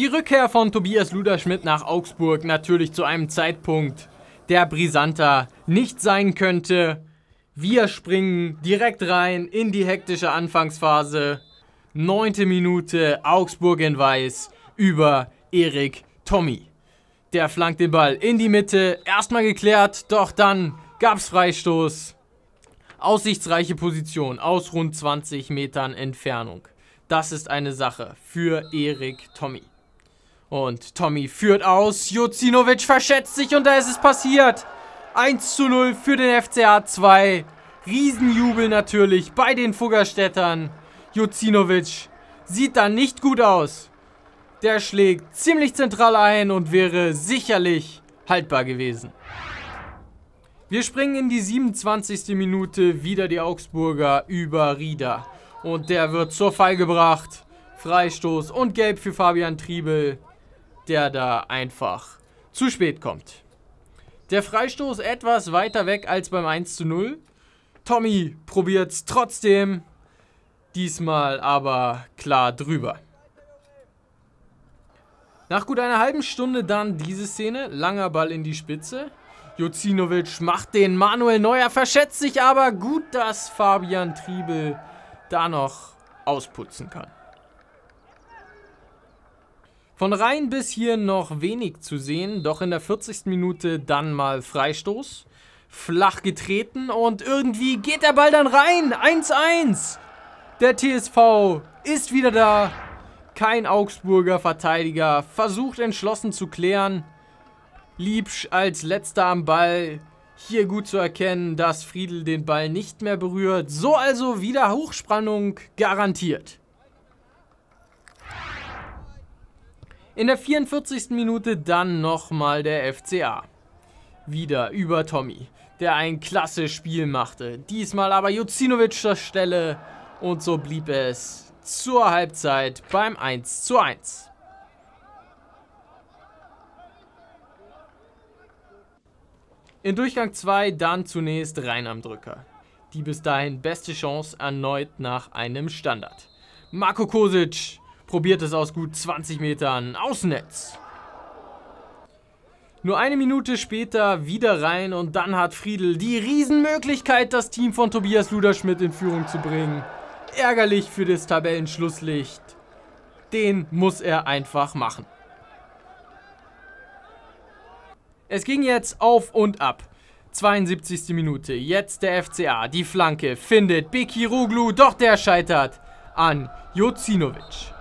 Die Rückkehr von Tobias Luderschmidt nach Augsburg natürlich zu einem Zeitpunkt, der brisanter nicht sein könnte. Wir springen direkt rein in die hektische Anfangsphase. Neunte Minute, Augsburg in Weiß über Erik Tommy. Der flankt den Ball in die Mitte, erstmal geklärt, doch dann gab's Freistoß. Aussichtsreiche Position aus rund 20 Metern Entfernung. Das ist eine Sache für Erik Tommy. Und Tommy führt aus, Jocinovic verschätzt sich und da ist es passiert. 1 zu 0 für den FCA 2. Riesenjubel natürlich bei den Fuggerstädtern. Jocinovic sieht da nicht gut aus. Der schlägt ziemlich zentral ein und wäre sicherlich haltbar gewesen. Wir springen in die 27. Minute wieder die Augsburger über Rieder. Und der wird zur Fall gebracht. Freistoß und Gelb für Fabian Triebel, der da einfach zu spät kommt. Der Freistoß etwas weiter weg als beim 1 zu 0. Tommy probiert es trotzdem. Diesmal aber klar drüber. Nach gut einer halben Stunde dann diese Szene. Langer Ball in die Spitze. Jocinovic macht den Manuel Neuer, verschätzt sich aber gut, dass Fabian Triebel da noch ausputzen kann. Von Rhein bis hier noch wenig zu sehen, doch in der 40. Minute dann mal Freistoß. Flach getreten und irgendwie geht der Ball dann rein. 1-1. Der TSV ist wieder da. Kein Augsburger Verteidiger versucht entschlossen zu klären. Liebsch als letzter am Ball. Hier gut zu erkennen, dass Friedel den Ball nicht mehr berührt. So also wieder Hochspannung garantiert. In der 44. Minute dann nochmal der FCA. Wieder über Tommy, der ein klasse Spiel machte. Diesmal aber Jucinovic zur Stelle und so blieb es zur Halbzeit beim 1 zu 1. In Durchgang 2 dann zunächst rein am Drücker. Die bis dahin beste Chance erneut nach einem Standard. Marco Kosic probiert es aus gut 20 Metern Außennetz. Nur eine Minute später wieder rein und dann hat Friedel die Riesenmöglichkeit, das Team von Tobias Luderschmidt in Führung zu bringen ärgerlich für das Tabellenschlusslicht. Den muss er einfach machen. Es ging jetzt auf und ab. 72. Minute. Jetzt der FCA. Die Flanke findet Beki Ruglu, doch der scheitert an Jocinovic.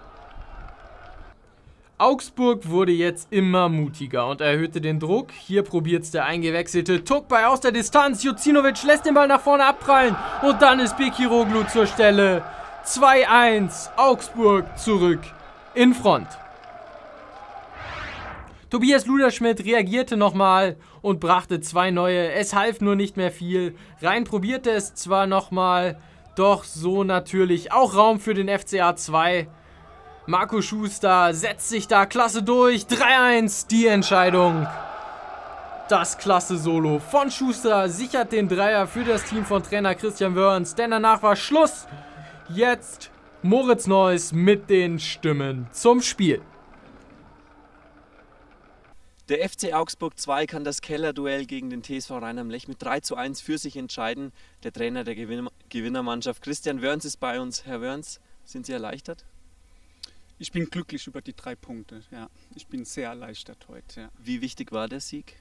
Augsburg wurde jetzt immer mutiger und erhöhte den Druck. Hier probiert der eingewechselte Tukbay aus der Distanz. Jucinovic lässt den Ball nach vorne abprallen und dann ist Bekiroglu zur Stelle. 2-1, Augsburg zurück in Front. Tobias Luderschmidt reagierte nochmal und brachte zwei neue. Es half nur nicht mehr viel. Rein probierte es zwar nochmal, doch so natürlich auch Raum für den FCA 2. Marco Schuster setzt sich da klasse durch. 3-1 die Entscheidung. Das klasse Solo von Schuster sichert den Dreier für das Team von Trainer Christian Wörns, denn danach war Schluss. Jetzt Moritz Neuss mit den Stimmen zum Spiel. Der FC Augsburg 2 kann das Kellerduell gegen den TSV Rhein am Lech mit 3 zu 1 für sich entscheiden. Der Trainer der Gewinnermannschaft Christian Wörns ist bei uns. Herr Wörns, sind Sie erleichtert? Ich bin glücklich über die drei Punkte. Ja, ich bin sehr erleichtert heute. Ja. Wie wichtig war der Sieg?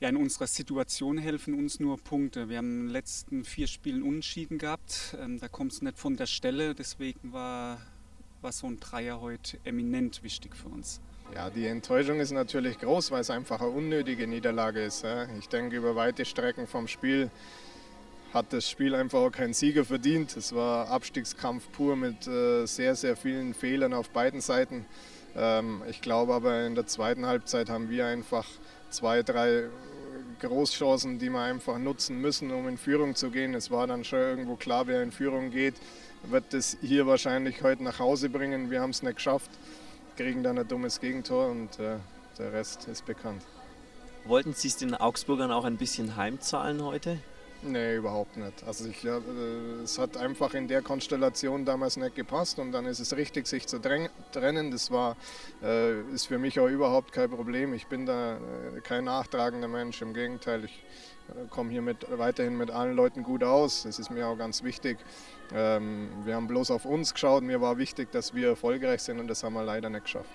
Ja, in unserer Situation helfen uns nur Punkte. Wir haben in den letzten vier Spielen Unentschieden gehabt. Ähm, da kommt es nicht von der Stelle. Deswegen war, war so ein Dreier heute eminent wichtig für uns. Ja, die Enttäuschung ist natürlich groß, weil es einfach eine unnötige Niederlage ist. Ich denke, über weite Strecken vom Spiel hat das Spiel einfach auch keinen Sieger verdient. Es war Abstiegskampf pur mit äh, sehr, sehr vielen Fehlern auf beiden Seiten. Ähm, ich glaube aber in der zweiten Halbzeit haben wir einfach zwei, drei Großchancen, die wir einfach nutzen müssen, um in Führung zu gehen. Es war dann schon irgendwo klar, wer in Führung geht, wird das hier wahrscheinlich heute nach Hause bringen. Wir haben es nicht geschafft, kriegen dann ein dummes Gegentor und äh, der Rest ist bekannt. Wollten Sie es den Augsburgern auch ein bisschen heimzahlen heute? Nee, überhaupt nicht. Also ich, ja, es hat einfach in der Konstellation damals nicht gepasst und dann ist es richtig, sich zu trennen. Das war, äh, ist für mich auch überhaupt kein Problem. Ich bin da äh, kein nachtragender Mensch. Im Gegenteil, ich äh, komme hier mit, weiterhin mit allen Leuten gut aus. Das ist mir auch ganz wichtig. Ähm, wir haben bloß auf uns geschaut. Mir war wichtig, dass wir erfolgreich sind und das haben wir leider nicht geschafft.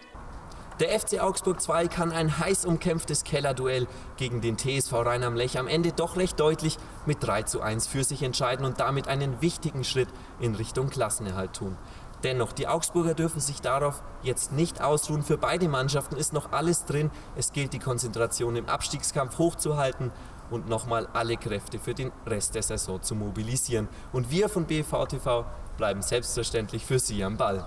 Der FC Augsburg 2 kann ein heiß umkämpftes Kellerduell gegen den TSV Rhein am Lech am Ende doch recht deutlich mit 3 zu 1 für sich entscheiden und damit einen wichtigen Schritt in Richtung Klassenerhalt tun. Dennoch, die Augsburger dürfen sich darauf jetzt nicht ausruhen. Für beide Mannschaften ist noch alles drin. Es gilt die Konzentration im Abstiegskampf hochzuhalten und nochmal alle Kräfte für den Rest der Saison zu mobilisieren. Und wir von BVTV bleiben selbstverständlich für Sie am Ball.